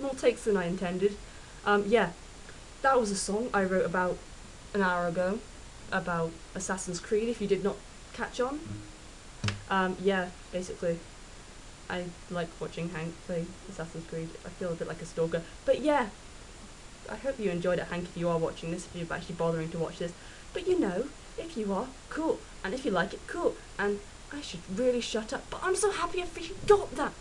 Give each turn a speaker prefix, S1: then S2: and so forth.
S1: more takes than I intended. Um, yeah, that was a song I wrote about an hour ago about Assassin's Creed, if you did not catch on. Um, yeah, basically. I like watching Hank play Assassin's Creed. I feel a bit like a stalker. But yeah, I hope you enjoyed it, Hank, if you are watching this, if you're actually bothering to watch this. But you know, if you are, cool. And if you like it, cool. And I should really shut up. But I'm so happy I freaking got that.